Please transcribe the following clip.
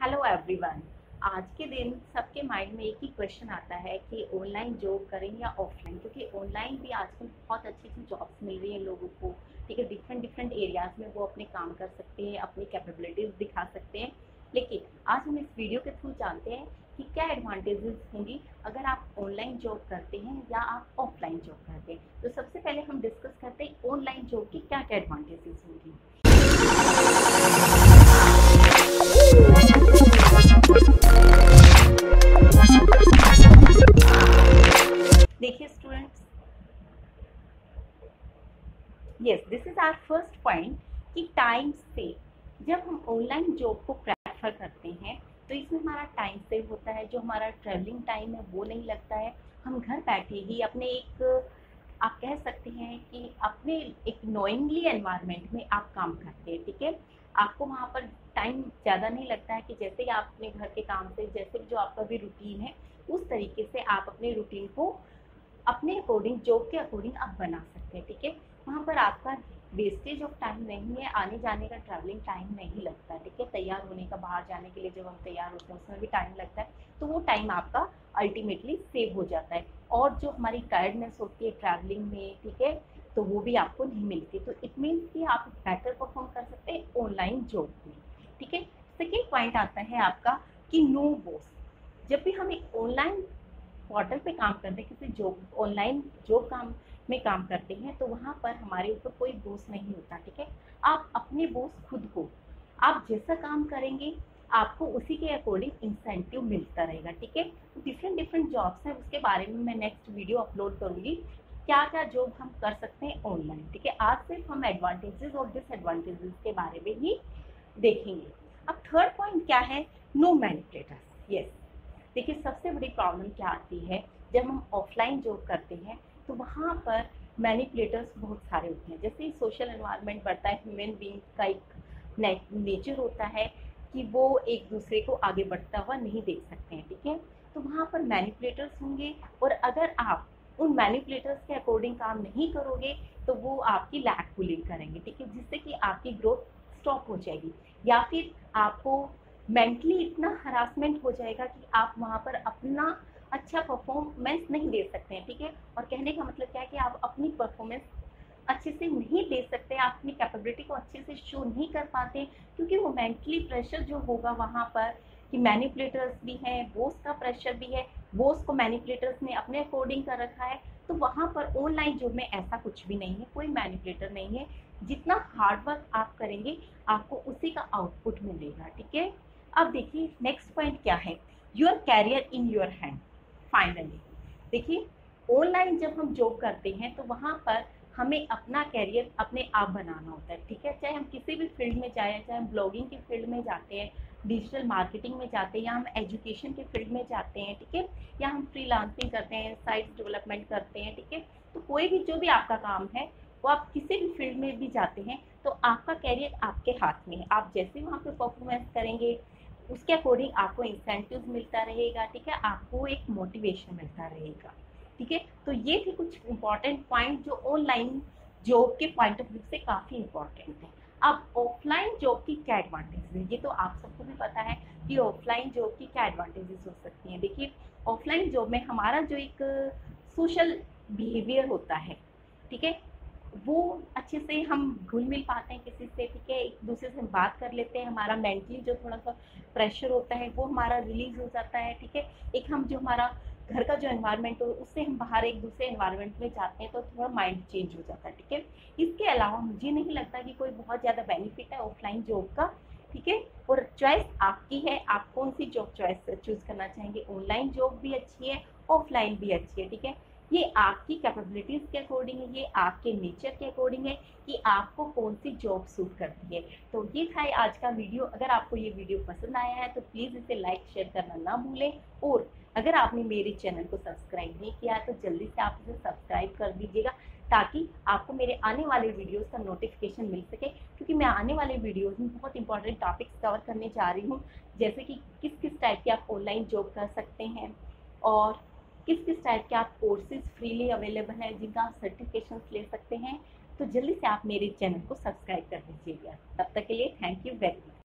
Hello everyone आज के दिन सबके माइंड में एक ही क्वेश्चन आता है कि ऑनलाइन जॉब करें या ऑफलाइन क्योंकि ऑनलाइन भी आजकल बहुत अच्छी अच्छी जॉब्स मिल रही हैं लोगों को। ठीक है डिफरेंट डिफरेंट एरियाज़ में वो अपने काम कर सकते हैं, अपनी कैपेबिलिटीज दिखा सकते हैं। लेकिन आज हम इस वीडियो के थ्रू जानते हैं कि क्या एडवांटेजेस होंगी अगर आप ऑनलाइन जॉब करते हैं या आप ऑफलाइन जॉब करते हैं। तो सबसे पहले हम डिस्कस करते हैं ऑनलाइन जॉब की क्या क्या एडवांटेजेस होंगी। Yes this is our first point कि टाइम से जब हम ऑनलाइन जॉब को प्रेफर करते हैं तो इसमें हमारा टाइम सेव होता है। जो हमारा ट्रैवलिंग टाइम है, वो नहीं लगता है। हम घर बैठे ही अपने एक, आप कह सकते हैं कि अपने एक नोइंगली एनवायरनमेंट में आप काम करते हैं, ठीक है? आपको वहाँ पर टाइम ज़्यादा नहीं लगता है कि जैसे ही आप अपने घर के काम से, जैसे जो आपका भी रूटीन है, उस तरीके से आप अपने रूटीन को अपने अकॉर्डिंग जॉब के अकॉर्डिंग आप बना सकते हैं, ठीक है? वहाँ पर आपका वेस्टेज ऑफ़ टाइम नहीं है आने जाने का ट्रैवलिंग टाइम नहीं लगता, ठीक है? तैयार होने का, बाहर जाने के लिए जब हम तैयार होते हैं, उसमें भी टाइम लगता है तो वो टाइम आपका अल्टीमेटली सेव हो जाता है। और जो हमारी टायर्डनेस होती है ट्रैवलिंग में, ठीक है? तो वो भी आपको नहीं मिलती तो इट मीन्स कि आप बेटर परफॉर्म कर सकते हैं ऑनलाइन जॉब में, ठीक है? सेकेंड पॉइंट आता है आपका कि नो बॉस जब भी हम एक ऑनलाइन पोर्टल पे काम करते हैं, किसी जॉब ऑनलाइन जॉब काम में काम करते हैं तो वहाँ पर हमारे ऊपर कोई बोस नहीं होता, ठीक है? आप अपने बोस खुद को, आप जैसा काम करेंगे, आपको उसी के अकॉर्डिंग इंसेंटिव मिलता रहेगा, ठीक है? तो डिफरेंट डिफरेंट जॉब्स हैं, उसके बारे में मैं नेक्स्ट वीडियो अपलोड करूँगी क्या क्या जॉब हम कर सकते हैं ऑनलाइन ठीक है? आज सिर्फ़ हम एडवांटेजेस और डिसएडवांटेजेस के बारे में ही देखेंगे। अब थर्ड पॉइंट क्या है? नो मैनिपुलेटर्स यस देखिए, सबसे बड़ी प्रॉब्लम क्या आती है? जब हम ऑफलाइन जॉब करते हैं तो वहाँ पर मैनिपुलेटर्स बहुत सारे होते हैं। जैसे सोशल इन्वायरमेंट बढ़ता है ह्यूमन बींग का एक नेचर होता है कि वो एक दूसरे को आगे बढ़ता हुआ नहीं देख सकते हैं, ठीक है? तो वहाँ पर मैनिपुलेटर्स होंगे और अगर आप उन मैनिपुलेटर्स के अकॉर्डिंग काम नहीं करोगे तो वो आपकी लैक पुलिंग करेंगे, ठीक है? जिससे कि आपकी ग्रोथ स्टॉप हो जाएगी। या फिर आपको मेंटली इतना हरासमेंट हो जाएगा कि आप वहाँ पर अपना अच्छा परफॉर्मेंस नहीं दे सकते हैं, ठीक है? और कहने का मतलब क्या है कि आप अपनी परफॉर्मेंस अच्छे से नहीं दे सकते आप अपनी कैपेबिलिटी को अच्छे से शो नहीं कर पाते क्योंकि वो मेंटली प्रेशर जो होगा वहाँ पर कि मैनिपुलेटर्स भी हैं बोस का प्रेशर भी है बोस को मैनिपुलेटर्स ने अपने अकॉर्डिंग कर रखा है तो वहाँ पर ऑनलाइन जॉब में ऐसा कुछ भी नहीं है, कोई मैनिपुलेटर नहीं है। जितना हार्डवर्क आप करेंगे, आपको उसी का आउटपुट मिलेगा, ठीक है? अब देखिए नेक्स्ट पॉइंट क्या है? Your career in your hand finally देखिए ऑनलाइन जब हम जॉब करते हैं तो वहाँ पर हमें अपना कैरियर अपने आप बनाना होता है, ठीक है? चाहे हम किसी भी फ़ील्ड में जाए, चाहे हम ब्लॉगिंग के फ़ील्ड में जाते हैं डिजिटल मार्केटिंग में जाते हैं, या हम एजुकेशन के फ़ील्ड में जाते हैं, ठीक है? या हम फ्रीलांसिंग करते हैं साइट डेवलपमेंट करते हैं, ठीक है? तो कोई भी जो भी आपका काम है, वो आप किसी भी फ़ील्ड में भी जाते हैं तो आपका कैरियर आपके हाथ में है। आप जैसे वहाँ पे परफॉर्मेंस करेंगे उसके अकॉर्डिंग आपको इंसेंटिव मिलता रहेगा, ठीक है? आपको एक मोटिवेशन मिलता रहेगा, ठीक है? तो ये थे कुछ इंपॉर्टेंट पॉइंट जो ऑनलाइन जॉब के पॉइंट ऑफ़ व्यू से काफ़ी इंपॉर्टेंट है। अब ऑफलाइन जॉब की क्या एडवांटेज है? ये तो आप सबको भी पता है कि ऑफलाइन जॉब की क्या एडवांटेजेस हो सकती हैं। देखिए ऑफलाइन जॉब में हमारा जो एक सोशल बिहेवियर होता है, ठीक है? वो अच्छे से हम घुल मिल पाते हैं किसी से, ठीक है? एक दूसरे से हम बात कर लेते हैं। हमारा मेंटली जो थोड़ा सा प्रेशर होता है, वो हमारा रिलीज़ हो जाता है, ठीक है? एक हम जो हमारा घर का जो एनवायरनमेंट हो, उससे हम बाहर एक दूसरे एनवायरनमेंट में जाते हैं तो थोड़ा माइंड चेंज हो जाता है, ठीक है? इसके अलावा मुझे नहीं लगता कि कोई बहुत ज़्यादा बेनिफिट है ऑफलाइन जॉब का, ठीक है? और चॉइस आपकी है, आप कौन सी जॉब चॉइस चूज़ करना चाहेंगे? ऑनलाइन जॉब भी अच्छी है ऑफलाइन भी अच्छी है, ठीक है? ये आपकी कैपेबिलिटीज के अकॉर्डिंग है, ये आपके नेचर के अकॉर्डिंग है कि आपको कौन सी जॉब सूट करती है। तो ये था आज का वीडियो अगर आपको ये वीडियो पसंद आया है तो प्लीज़ इसे लाइक शेयर करना ना भूलें। और अगर आपने मेरे चैनल को सब्सक्राइब नहीं किया तो जल्दी से आप इसे सब्सक्राइब कर दीजिएगा ताकि आपको मेरे आने वाले वीडियोस का नोटिफिकेशन मिल सके। क्योंकि मैं आने वाले वीडियोस में बहुत इंपॉर्टेंट टॉपिक्स कवर करने जा रही हूँ, जैसे कि किस किस टाइप की आप ऑनलाइन जॉब कर सकते हैं और किस किस टाइप के आप कोर्सेज फ्रीली अवेलेबल हैं, जिनका आप सर्टिफिकेशन ले सकते हैं तो जल्दी से आप मेरे चैनल को सब्सक्राइब कर दीजिएगा। तब तक के लिए थैंक यू वेरी मच